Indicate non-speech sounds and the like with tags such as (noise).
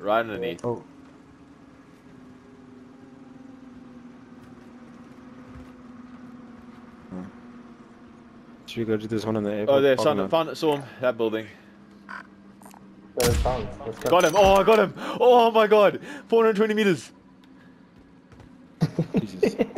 right underneath. Oh. Hmm. Should we go to this one in the oh, airport? Oh, there, found son, it, found, saw him. That building. Got him. Oh, I got him. Oh my god. 420 meters. Jesus. (laughs)